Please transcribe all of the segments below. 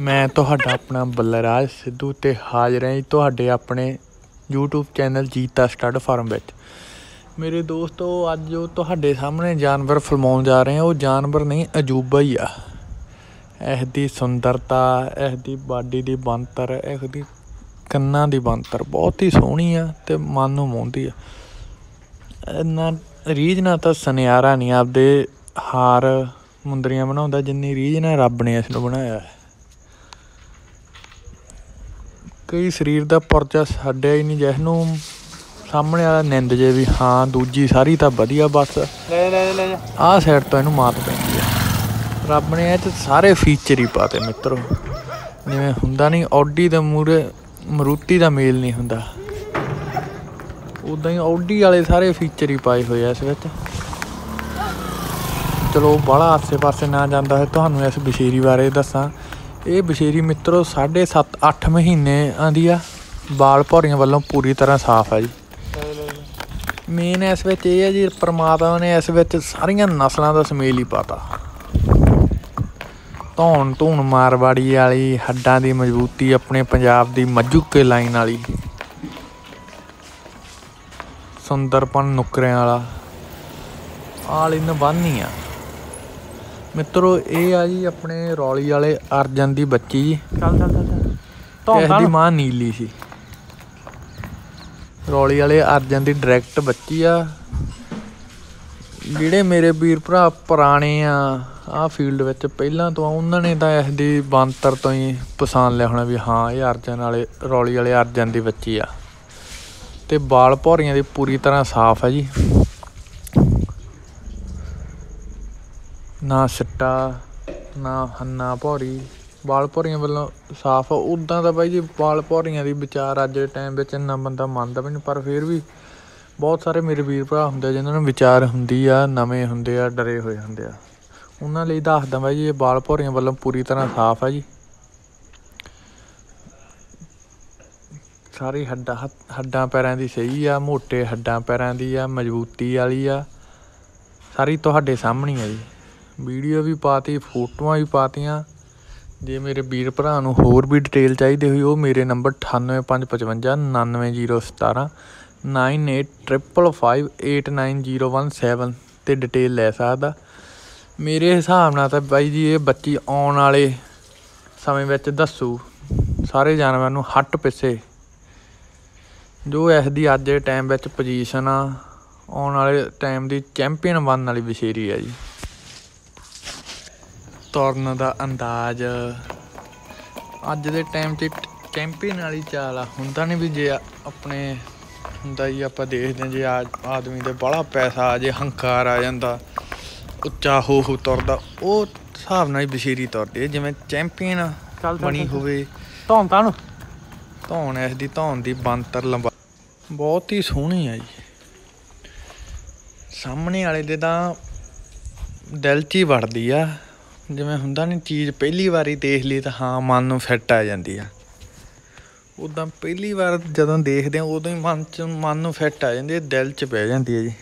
ਮੈਂ ਤੁਹਾਡਾ ਆਪਣਾ ਬੱਲਰਾਜ ਸਿੱਧੂ ਤੇ ਹਾਜ਼ਰ ਹਾਂ ਜੀ ਤੁਹਾਡੇ ਆਪਣੇ YouTube channel Jeeta stud farm ਵਿੱਚ। ਮੇਰੇ ਦੋਸਤੋ, ਅੱਜ ਜੋ ਤੁਹਾਡੇ ਸਾਹਮਣੇ ਜਾਨਵਰ ਫਿਲਮਾਉਣ ਜਾ ਰਹੇ ਹਾਂ, ਉਹ ਜਾਨਵਰ ਨਹੀਂ, ਅਜੂਬਾ ਹੀ ਆ। ਇਸ ਦੀ ਸੁੰਦਰਤਾ, ਇਸ ਦੀ ਬਾਡੀ ਦੀ ਬਣਤਰ, ਇਸ ਦੀ ਕੰਨਾਂ ਦੀ ਬਣਤਰ ਬਹੁਤ ਹੀ ਸੋਹਣੀ ਆ ਤੇ ਮਨ ਨੂੰ ਮੋਹਦੀ ਆ। ਇੰਨਾ ਰੀਝ ਨਾਲ ਤਾਂ ਸੁਨਿਆਰਾ ਨਹੀਂ, ਆਪਦੇ ਹਾਰ ਮੁੰਦਰੀਆਂ ਬਣਾਉਂਦਾ, ਜਿੰਨੀ ਰੀਝ ਨਾਲ ਰੱਬ ਨੇ ਇਸ ਨੂੰ ਬਣਾਇਆ। ਹੈ ਕਈ ਸਰੀਰ ਦਾ ਪਰਚਾ ਛੱਡਿਆ ਹੀ ਨਹੀਂ ਜਿਸ ਨੂੰ ਸਾਹਮਣੇ ਵਾਲਾ ਨਿੰਦ ਜੇ ਵੀ ਹਾਂ ਦੂਜੀ ਸਾਰੀ ਤਾਂ ਵਧੀਆ ਬਸ। ਲੈ ਲੈ ਲੈ ਆਹ ਸਾਈਡ ਤੋਂ ਇਹਨੂੰ ਮਾਤ ਪੈਂਦੀ ਆ। ਰੱਬ ਨੇ ਇਹ 'ਚ ਸਾਰੇ ਫੀਚਰ ਹੀ ਪਾਤੇ ਮਿੱਤਰੋ। ਜਿਵੇਂ ਹੁੰਦਾ ਨਹੀਂ ਆਡੀ ਦੇ ਮੂਰੇ ਮਰੂਤੀ ਦਾ ਮੇਲ ਨਹੀਂ ਹੁੰਦਾ। ਉਦਾਂ ਹੀ ਆਡੀ ਵਾਲੇ ਸਾਰੇ ਫੀਚਰ ਹੀ ਪਾਏ ਹੋਏ ਆ ਇਸ ਵਿੱਚ। ਚਲੋ ਬਾਹਲਾ ਆਸੇ-ਪਾਸੇ ਨਾ ਜਾਂਦਾ ਹੈ ਤੁਹਾਨੂੰ ਇਸ ਬਸ਼ੇਰੀ ਬਾਰੇ ਦੱਸਾਂ। ਇਹ ਬਸ਼ੇਰੀ ਮਿੱਤਰੋ 7.5 8 ਮਹੀਨੇ ਆਂਦੀ ਆ। ਬਾਲ ਭੌਰੀਆਂ ਵੱਲੋਂ ਪੂਰੀ ਤਰ੍ਹਾਂ ਸਾਫ਼ ਆ ਜੀ। ਮੇਨ ਇਸ ਵਿੱਚ ਇਹ ਹੈ ਜੀ, ਪਰਮਾਤਮਾ ਨੇ ਇਸ ਵਿੱਚ ਸਾਰੀਆਂ ਨਸਲਾਂ ਦਾ ਸਮੇਲ ਹੀ ਪਾਤਾ। ਧੌਣ ਧੂਣ ਮਾਰਵਾੜੀ ਵਾਲੀ, ਹੱਡਾਂ ਦੀ ਮਜ਼ਬੂਤੀ ਆਪਣੇ ਪੰਜਾਬ ਦੀ ਮੱਝੂਕੇ ਲਾਈਨ ਵਾਲੀ। ਸੁੰਦਰਪਨ ਨੁਕਰਿਆਂ ਵਾਲਾ। ਆਲ ਇਨ ਬੰਨੀ ਆ। ਮਿੱਤਰੋ ਇਹ ਆ ਜੀ ਆਪਣੇ ਰੌਲੀ ਵਾਲੇ ਅਰਜਨ ਦੀ ਬੱਚੀ ਜੀ। ਚੱਲ ਚੱਲ ਚੱਲ ਤੇ ਇਸ ਦੀ ਮਾਂ ਨੀਲੀ ਸੀ। ਰੌਲੀ ਵਾਲੇ ਅਰਜਨ ਦੀ ਡਾਇਰੈਕਟ ਬੱਚੀ ਆ। ਜਿਹੜੇ ਮੇਰੇ ਵੀਰ ਭਰਾ ਪੁਰਾਣੇ ਆ ਆ ਫੀਲਡ ਵਿੱਚ ਪਹਿਲਾਂ ਤੋਂ ਉਹਨਾਂ ਨੇ ਤਾਂ ਇਸ ਦੀ ਬਾਂਤਰ ਤੋਂ ਹੀ ਪਛਾਣ ਲਿਆ ਹੋਣਾ ਵੀ ਹਾਂ ਇਹ ਅਰਜਨ ਵਾਲੇ ਰੌਲੀ ਵਾਲੇ ਅਰਜਨ ਦੀ ਬੱਚੀ ਆ। ਤੇ ਬਾਲ ਭੌਰੀਆਂ ਦੀ ਪੂਰੀ ਤਰ੍ਹਾਂ ਸਾਫ਼ ਹੈ ਜੀ। ਨਾ ਸਿੱਟਾ, ਨਾ ਹੰਨਾ ਭੌਰੀ। ਬਾਲ ਭੌਰੀਆਂ ਵੱਲੋਂ ਸਾਫ਼। ਉਦਾਂ ਤਾਂ ਬਾਈ ਜੀ ਬਾਲ ਭੌਰੀਆਂ ਦੀ ਵਿਚਾਰ ਅੱਜ ਦੇ ਟਾਈਮ ਵਿੱਚ ਇੰਨਾ ਬੰਦਾ ਮੰਨਦਾ ਵੀ ਨਹੀਂ, ਪਰ ਫਿਰ ਵੀ ਬਹੁਤ ਸਾਰੇ ਮੇਰੇ ਵੀਰ ਭਰਾ ਹੁੰਦੇ ਆ ਜਿਨ੍ਹਾਂ ਨੂੰ ਵਿਚਾਰ ਹੁੰਦੀ ਆ, ਨਵੇਂ ਹੁੰਦੇ ਆ, ਡਰੇ ਹੋਏ ਹੁੰਦੇ ਆ। ਉਹਨਾਂ ਲਈ ਦੱਸਦਾ ਬਾਈ ਜੀ, ਇਹ ਬਾਲ ਭੌਰੀਆਂ ਵੱਲੋਂ ਪੂਰੀ ਤਰ੍ਹਾਂ ਸਾਫ਼ ਆ ਜੀ। ਸਾਰੀ ਹੱਡਾਂ ਹੱਡਾਂ ਪੈਰਾਂ ਦੀ ਸਹੀ ਆ, ਮੋਟੇ ਹੱਡਾਂ ਪੈਰਾਂ ਦੀ ਆ, ਮਜ਼ਬੂਤੀ ਵਾਲੀ ਆ। ਸਾਰੀ ਤੁਹਾਡੇ ਸਾਹਮਣੇ ਆ ਜੀ। ਵੀਡੀਓ ਵੀ ਪਾਤੀ, ਫੋਟੋਆਂ ਵੀ ਪਾਤੀਆਂ। ਜੇ ਮੇਰੇ ਵੀਰ ਭਰਾ ਨੂੰ ਹੋਰ ਵੀ ਡਿਟੇਲ ਚਾਹੀਦੀ ਹੋਈ, ਉਹ ਮੇਰੇ ਨੰਬਰ 98555 99017 9855589017 ਤੇ ਡਿਟੇਲ ਲੈ ਸਕਦਾ। ਮੇਰੇ ਹਿਸਾਬ ਨਾਲ ਤਾਂ ਬਾਈ ਜੀ, ਇਹ ਬੱਚੀ ਆਉਣ ਵਾਲੇ ਸਮੇਂ ਵਿੱਚ ਦੱਸੂ, ਸਾਰੇ ਜਾਨਵਰਾਂ ਨੂੰ ਹੱਟ ਪਿੱਛੇ। ਜੋ ਇਸ ਦੀ ਅੱਜ ਦੇ ਟਾਈਮ ਵਿੱਚ ਪੋਜੀਸ਼ਨ ਆ, ਆਉਣ ਵਾਲੇ ਟਾਈਮ ਦੀ ਚੈਂਪੀਅਨ ਬਣਨ ਵਾਲੀ ਵਿਸ਼ੇਰੀ ਆ ਜੀ। ਤੁਰਨ ਦਾ ਅੰਦਾਜ਼। ਅੱਜ ਦੇ ਟਾਈਮ 'ਤੇ ਚੈਂਪੀਅਨ ਵਾਲੀ ਚਾਲ ਆ। ਹੁੰਦਾ ਨਹੀਂ ਵੀ ਜੇ ਆਪਣੇ ਹੁੰਦਾ ਹੀ ਆਪਾਂ ਦੇਖਦੇ ਜੇ ਆਦਮੀ ਦੇ ਬੜਾ ਪੈਸਾ ਆ ਜੇ ਹੰਕਾਰ ਆ ਜਾਂਦਾ ਉੱਚਾ ਹੋ ਹੋ ਤੁਰਦਾ ਉਹ ਹਿਸਾਬ ਨਾਲ ਹੀ ਬਸ਼ੀਰੀ ਤੁਰਦੀ ਜਿਵੇਂ ਚੈਂਪੀਅਨ ਬਣੀ। ਹੋਵੇ। ਧੌਣ ਤਾਂ ਨੂੰ। ਧੌਣ ਇਸ ਦੀ ਧੌਣ ਦੀ ਬੰਤਰ ਲੰਬਾ। ਬਹੁਤ ਹੀ ਸੋਹਣੀ ਆ ਜੀ। ਸਾਹਮਣੇ ਵਾਲੇ ਦੇ ਤਾਂ ਦਿਲ 'ਚ ਹੀ ਵੜਦੀ ਆ। ਜਿਵੇਂ ਹੁੰਦਾ ਨਹੀਂ ਚੀਜ਼ ਪਹਿਲੀ ਵਾਰੀ ਦੇਖ ਲਈ ਤਾਂ ਹਾਂ, ਮਨ ਨੂੰ ਫਿੱਟ ਆ ਜਾਂਦੀ ਆ। ਉਦਾਂ ਪਹਿਲੀ ਵਾਰ ਜਦੋਂ ਦੇਖਦੇ ਆ, ਉਦੋਂ ਹੀ ਮਨ 'ਚ, ਮਨ ਨੂੰ ਫਿੱਟ ਆ ਜਾਂਦੀ ਹੈ ਦਿਲ 'ਚ ਪੈ ਜਾਂਦੀ ਹੈ ਜੀ।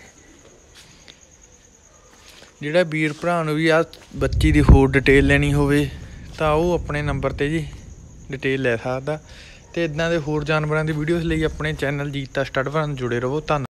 ਜਿਹੜਾ ਵੀਰ ਭਰਾ ਨੂੰ ਵੀ ਆ ਬੱਚੀ ਦੀ ਹੋਰ ਡਿਟੇਲ ਲੈਣੀ ਹੋਵੇ, ਤਾਂ ਉਹ ਆਪਣੇ ਨੰਬਰ ਤੇ ਜੀ ਡਿਟੇਲ ਲੈ ਸਕਦਾ। ਤੇ ਇਦਾਂ ਦੇ ਹੋਰ ਜਾਨਵਰਾਂ ਦੀ ਵੀਡੀਓਜ਼ ਲਈ ਆਪਣੇ ਚੈਨਲ ਜੀਤਾ ਸਟੱਡ ਫਾਰਮ ਜੁੜੇ ਰਹੋ। ਧੰਨ